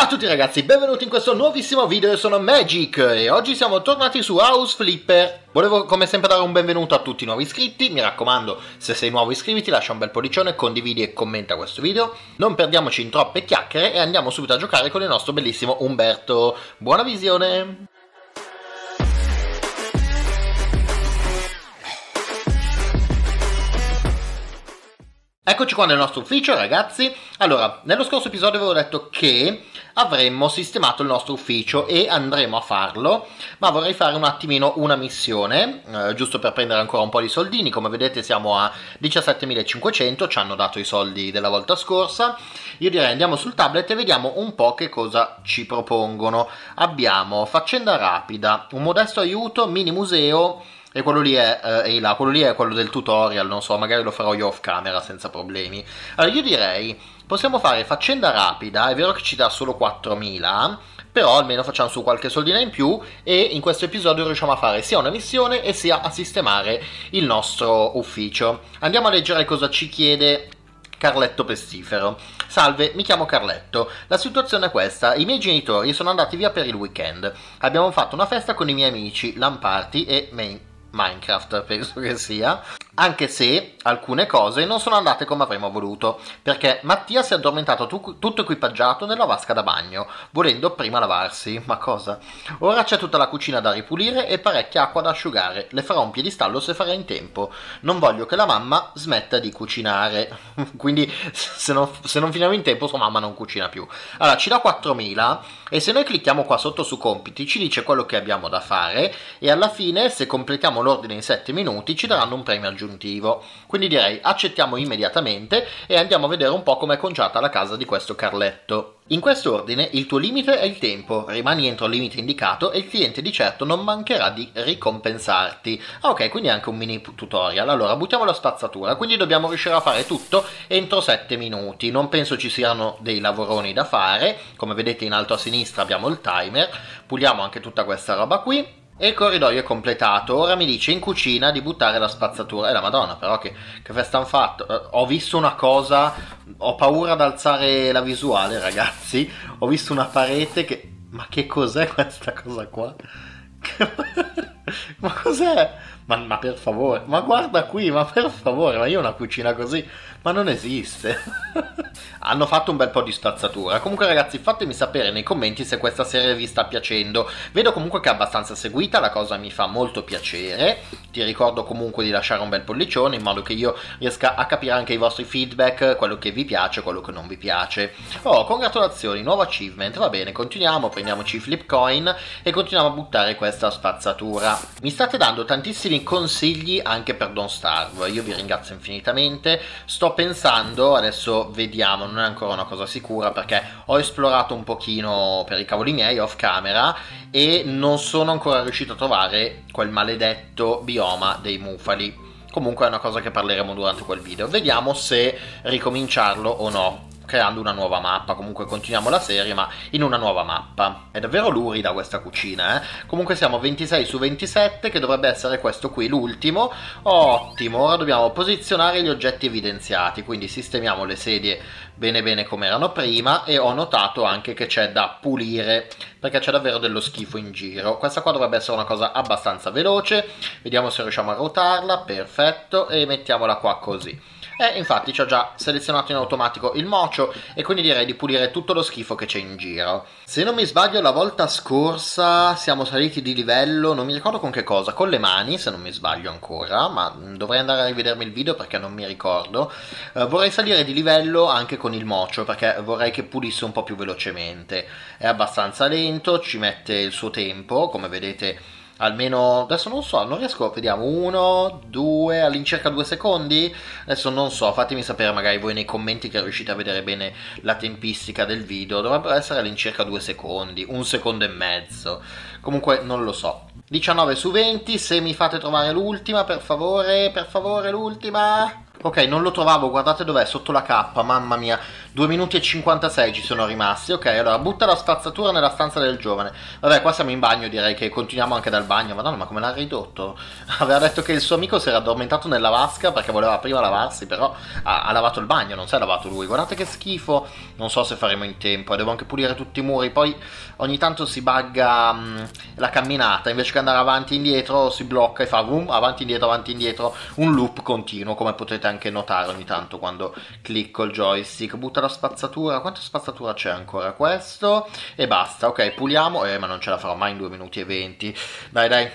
Ciao a tutti ragazzi, benvenuti in questo nuovissimo video, io sono Magic e oggi siamo tornati su House Flipper. Volevo come sempre dare un benvenuto a tutti i nuovi iscritti, mi raccomando se sei nuovo iscriviti lascia un bel pollicione, condividi e commenta questo video. Non perdiamoci in troppe chiacchiere e andiamo subito a giocare con il nostro bellissimo Umberto. Buona visione! Eccoci qua nel nostro ufficio ragazzi, allora nello scorso episodio avevo detto che avremmo sistemato il nostro ufficio e andremo a farlo, ma vorrei fare un attimino una missione, eh, giusto per prendere ancora un po' di soldini, come vedete siamo a 17.500, ci hanno dato i soldi della volta scorsa, io direi andiamo sul tablet e vediamo un po' che cosa ci propongono, abbiamo faccenda rapida, un modesto aiuto, mini museo, e quello lì è, eh, là, quello lì è quello del tutorial, non so, magari lo farò io off camera senza problemi. Allora io direi, possiamo fare faccenda rapida, è vero che ci dà solo 4.000, però almeno facciamo su qualche soldina in più e in questo episodio riusciamo a fare sia una missione e sia a sistemare il nostro ufficio. Andiamo a leggere cosa ci chiede Carletto Pestifero. Salve, mi chiamo Carletto. La situazione è questa: i miei genitori sono andati via per il weekend. Abbiamo fatto una festa con i miei amici Lamparty e Main Minecraft penso che sia anche se alcune cose non sono andate come avremmo voluto, perché Mattia si è addormentato tu- tutto equipaggiato nella vasca da bagno, volendo prima lavarsi. Ma cosa? Ora c'è tutta la cucina da ripulire e parecchia acqua da asciugare. Le farò un piedistallo se farà in tempo. Non voglio che la mamma smetta di cucinare. Quindi se non, se non finiamo in tempo sua mamma non cucina più. Allora, ci dà 4000 e se noi clicchiamo qua sotto su compiti ci dice quello che abbiamo da fare e alla fine se completiamo l'ordine in 7 minuti ci daranno un premio aggiuntivo. Quindi direi accettiamo immediatamente e andiamo a vedere un po' com'è conciata la casa di questo Carletto. In quest'ordine il tuo limite è il tempo, rimani entro il limite indicato e il cliente di certo non mancherà di ricompensarti. Ah, ok, quindi anche un mini tutorial. Allora, buttiamo la spazzatura, quindi dobbiamo riuscire a fare tutto entro 7 minuti. Non penso ci siano dei lavoroni da fare, come vedete in alto a sinistra abbiamo il timer, puliamo anche tutta questa roba qui e il corridoio è completato. Ora mi dice in cucina di buttare la spazzatura. E eh, la madonna, però che, che festa hanno fatto. Eh, ho visto una cosa, ho paura ad alzare la visuale, ragazzi. Ho visto una parete che... Ma che cos'è questa cosa qua? ma cos'è? Ma, ma, per favore, ma guarda qui, ma per favore, ma io una cucina così, ma non esiste. Hanno fatto un bel po' di spazzatura. Comunque ragazzi, fatemi sapere nei commenti se questa serie vi sta piacendo. Vedo comunque che è abbastanza seguita, la cosa mi fa molto piacere. Ti ricordo comunque di lasciare un bel pollicione in modo che io riesca a capire anche i vostri feedback, quello che vi piace, quello che non vi piace. Oh, congratulazioni, nuovo achievement. Va bene, continuiamo, prendiamoci i flip coin e continuiamo a buttare questa spazzatura. Mi state dando tantissimi consigli anche per Don't Starve, io vi ringrazio infinitamente, sto pensando, adesso vediamo, non è ancora una cosa sicura perché ho esplorato un pochino per i cavoli miei off camera e non sono ancora riuscito a trovare quel maledetto bioma dei mufali. Comunque è una cosa che parleremo durante quel video. Vediamo se ricominciarlo o no creando una nuova mappa, comunque continuiamo la serie ma in una nuova mappa. È davvero lurida questa cucina, eh? Comunque siamo 26 su 27 che dovrebbe essere questo qui l'ultimo. Ottimo, ora dobbiamo posizionare gli oggetti evidenziati, quindi sistemiamo le sedie bene bene come erano prima e ho notato anche che c'è da pulire perché c'è davvero dello schifo in giro. Questa qua dovrebbe essere una cosa abbastanza veloce, vediamo se riusciamo a rotarla, perfetto, e mettiamola qua così e infatti ci ho già selezionato in automatico il mocio e quindi direi di pulire tutto lo schifo che c'è in giro. Se non mi sbaglio la volta scorsa siamo saliti di livello, non mi ricordo con che cosa, con le mani se non mi sbaglio ancora, ma dovrei andare a rivedermi il video perché non mi ricordo. Uh, vorrei salire di livello anche con il mocio perché vorrei che pulisse un po' più velocemente. È abbastanza lento, ci mette il suo tempo, come vedete almeno adesso non so non riesco vediamo. Uno due all'incirca due secondi? Adesso non so fatemi sapere magari voi nei commenti che riuscite a vedere bene la tempistica del video. Dovrebbero essere all'incirca due secondi un secondo e mezzo. Comunque non lo so. 19 su 20 se mi fate trovare l'ultima per favore per favore l'ultima Ok, non lo trovavo, guardate dov'è, sotto la K, mamma mia. 2 minuti e 56 ci sono rimasti. Ok, allora butta la spazzatura nella stanza del giovane. Vabbè, qua siamo in bagno, direi che continuiamo anche dal bagno. Madonna, ma come l'ha ridotto? Aveva detto che il suo amico si era addormentato nella vasca perché voleva prima lavarsi, però ha, ha lavato il bagno, non si è lavato lui. Guardate che schifo. Non so se faremo in tempo, devo anche pulire tutti i muri. Poi ogni tanto si bugga mh, mm, la camminata, invece che andare avanti e indietro si blocca e fa boom, avanti e indietro, avanti e indietro, un loop continuo, come potete anche notare ogni tanto quando clicco il joystick. Butta la spazzatura. Quanta spazzatura c'è ancora? Questo e basta. Ok, puliamo. Eh, ma non ce la farò mai in 2 minuti e 20. Dai, dai.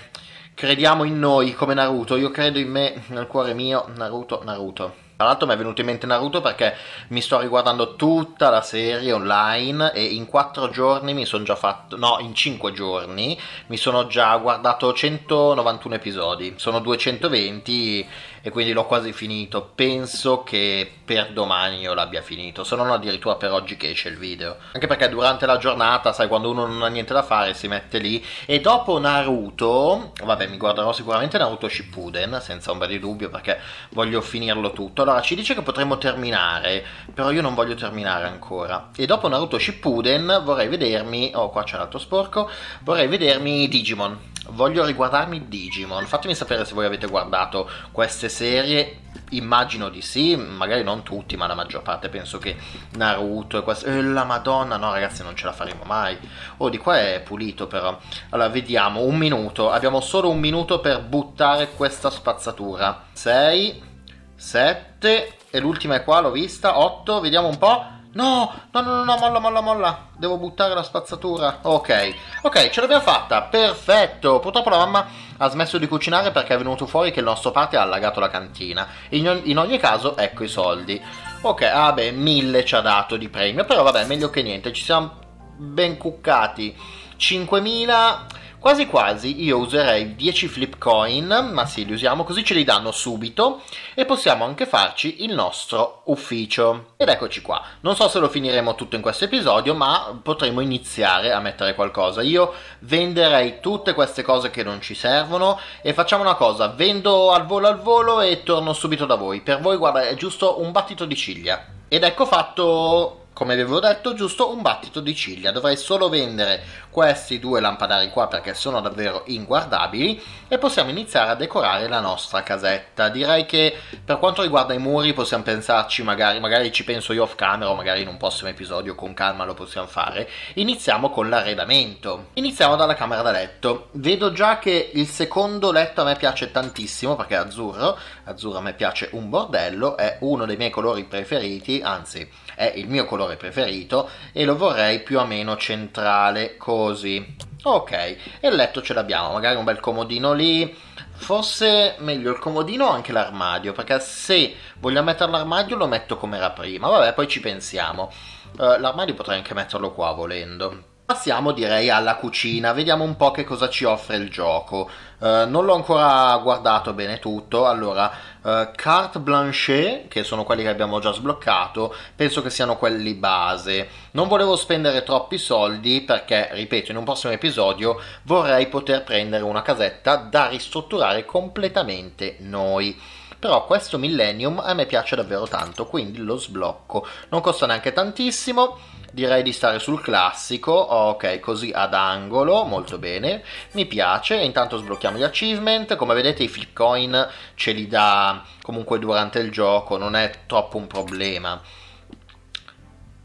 Crediamo in noi come Naruto. Io credo in me, nel cuore mio. Naruto, Naruto. Tra l'altro mi è venuto in mente Naruto perché mi sto riguardando tutta la serie online e in 4 giorni mi sono già fatto, no, in 5 giorni mi sono già guardato 191 episodi, sono 220 e quindi l'ho quasi finito. Penso che per domani io l'abbia finito, se non addirittura per oggi che esce il video. Anche perché durante la giornata, sai, quando uno non ha niente da fare, si mette lì. E dopo Naruto, vabbè, mi guarderò sicuramente Naruto Shippuden, senza ombra di dubbio, perché voglio finirlo tutto. Allora, ci dice che potremmo terminare, però io non voglio terminare ancora. E dopo Naruto Shippuden vorrei vedermi, oh qua c'è l'altro sporco, vorrei vedermi Digimon voglio riguardarmi Digimon. Fatemi sapere se voi avete guardato queste serie. Immagino di sì, magari non tutti, ma la maggior parte penso che Naruto e queste... Eh, la madonna, no ragazzi non ce la faremo mai. Oh, di qua è pulito però. Allora, vediamo, un minuto. Abbiamo solo un minuto per buttare questa spazzatura. 6, 7, e l'ultima è qua, l'ho vista. 8, vediamo un po'. No, no, no, no, molla, molla, molla. Devo buttare la spazzatura. Ok, ok, ce l'abbiamo fatta. Perfetto. Purtroppo la mamma ha smesso di cucinare perché è venuto fuori che il nostro party ha allagato la cantina. In, in ogni caso, ecco i soldi. Ok, ah 1000 ci ha dato di premio. Però vabbè, meglio che niente. Ci siamo ben cuccati. 5000 Quasi quasi io userei 10 flip coin, ma sì, li usiamo così ce li danno subito e possiamo anche farci il nostro ufficio. Ed eccoci qua. Non so se lo finiremo tutto in questo episodio, ma potremo iniziare a mettere qualcosa. Io venderei tutte queste cose che non ci servono e facciamo una cosa, vendo al volo al volo e torno subito da voi. Per voi, guarda, è giusto un battito di ciglia. Ed ecco fatto come vi avevo detto, giusto un battito di ciglia. Dovrei solo vendere questi due lampadari qua perché sono davvero inguardabili e possiamo iniziare a decorare la nostra casetta. Direi che per quanto riguarda i muri possiamo pensarci, magari, magari ci penso io off camera o magari in un prossimo episodio con calma lo possiamo fare. Iniziamo con l'arredamento. Iniziamo dalla camera da letto. Vedo già che il secondo letto a me piace tantissimo perché è azzurro. Azzurro a me piace un bordello, è uno dei miei colori preferiti, anzi è il mio colore preferito e lo vorrei più o meno centrale così. Ok e il letto ce l'abbiamo magari un bel comodino lì. Forse meglio il comodino o anche l'armadio perché se vogliamo mettere l'armadio lo metto come era prima. Vabbè poi ci pensiamo. Uh, l'armadio potrei anche metterlo qua volendo Passiamo direi alla cucina, vediamo un po' che cosa ci offre il gioco. Uh, non l'ho ancora guardato bene tutto, allora uh, carte blanche, che sono quelli che abbiamo già sbloccato, penso che siano quelli base. Non volevo spendere troppi soldi perché, ripeto, in un prossimo episodio vorrei poter prendere una casetta da ristrutturare completamente noi. Però questo Millennium a me piace davvero tanto quindi lo sblocco. Non costa neanche tantissimo direi di stare sul classico, ok, così ad angolo, molto bene, mi piace, intanto sblocchiamo gli achievement, come vedete i flip coin ce li dà comunque durante il gioco, non è troppo un problema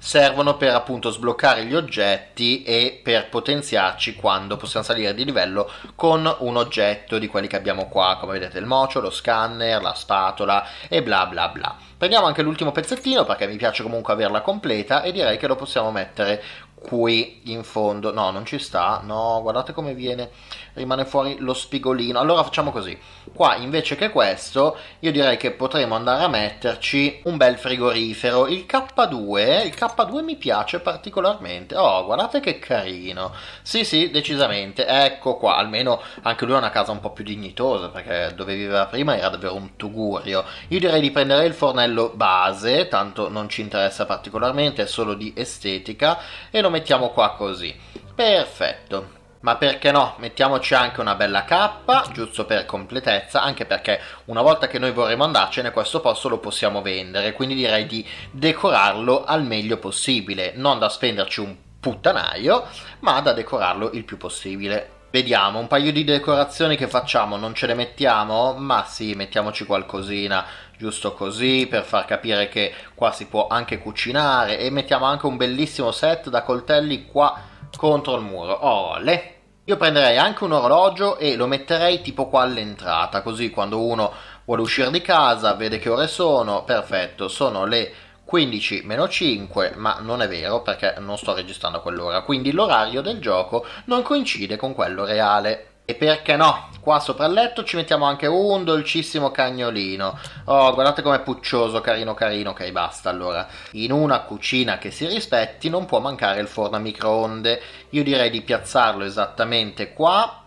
servono per appunto sbloccare gli oggetti e per potenziarci quando possiamo salire di livello con un oggetto di quelli che abbiamo qua, come vedete il mocio, lo scanner, la spatola e bla bla bla. Prendiamo anche l'ultimo pezzettino perché mi piace comunque averla completa e direi che lo possiamo mettere qui in fondo. No non ci sta. No guardate come viene rimane fuori lo spigolino. Allora facciamo così. Qua invece che questo io direi che potremmo andare a metterci un bel frigorifero il K2 il K2 mi piace particolarmente. Oh guardate che carino. Sì sì decisamente. Ecco qua. Almeno anche lui ha una casa un po' più dignitosa perché dove viveva prima era davvero un tugurio. Io direi di prendere il fornello base tanto non ci interessa particolarmente è solo di estetica e lo mettiamo qua così perfetto ma perché no? Mettiamoci anche una bella cappa, giusto per completezza, anche perché una volta che noi vorremmo andarcene questo posto lo possiamo vendere, quindi direi di decorarlo al meglio possibile, non da spenderci un puttanaio, ma da decorarlo il più possibile. Vediamo, un paio di decorazioni che facciamo, non ce le mettiamo? Ma sì, mettiamoci qualcosina, giusto così, per far capire che qua si può anche cucinare, e mettiamo anche un bellissimo set da coltelli qua contro il muro. Ole! Io prenderei anche un orologio e lo metterei tipo qua all'entrata, così quando uno vuole uscire di casa, vede che ore sono, perfetto, sono le 15 meno 5, ma non è vero perché non sto registrando quell'ora, quindi l'orario del gioco non coincide con quello reale. E perché no? Qua sopra il letto ci mettiamo anche un dolcissimo cagnolino. Oh, guardate com'è puccioso, carino carino. Ok, basta allora. In una cucina che si rispetti non può mancare il forno a microonde. Io direi di piazzarlo esattamente qua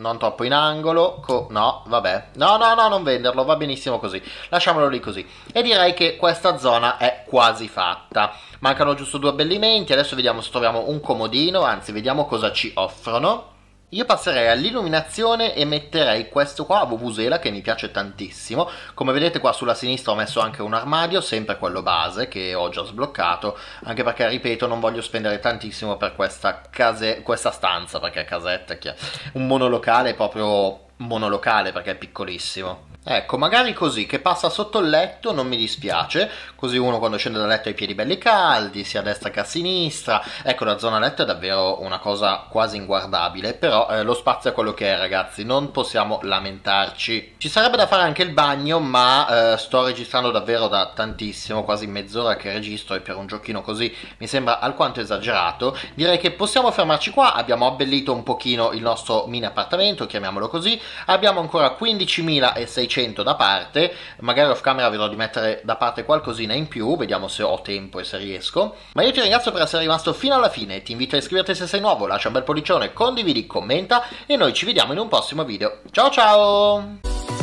non troppo in angolo, no, vabbè, no, no, no, non venderlo, va benissimo così, lasciamolo lì così. E direi che questa zona è quasi fatta. Mancano giusto due abbellimenti, adesso vediamo se troviamo un comodino, anzi vediamo cosa ci offrono. Io passerei all'illuminazione e metterei questo qua a Vuvuzela che mi piace tantissimo. Come vedete qua sulla sinistra ho messo anche un armadio, sempre quello base che ho già sbloccato, anche perché ripeto non voglio spendere tantissimo per questa, case... questa stanza, perché casetta, è un monolocale proprio monolocale perché è piccolissimo. Ecco, magari così, che passa sotto il letto, non mi dispiace, così uno quando scende dal letto ha i piedi belli caldi, sia a destra che a sinistra, ecco la zona letto è davvero una cosa quasi inguardabile, però eh, lo spazio è quello che è ragazzi, non possiamo lamentarci. Ci sarebbe da fare anche il bagno, ma eh, sto registrando davvero da tantissimo, quasi mezz'ora che registro e per un giochino così mi sembra alquanto esagerato, direi che possiamo fermarci qua, abbiamo abbellito un pochino il nostro mini appartamento, chiamiamolo così, abbiamo ancora 15.600 600 da parte, magari off camera vedrò di mettere da parte qualcosina in più, vediamo se ho tempo e se riesco. Ma io ti ringrazio per essere rimasto fino alla fine, ti invito a iscriverti se sei nuovo, lascia un bel pollicione, condividi, commenta e noi ci vediamo in un prossimo video. Ciao ciao!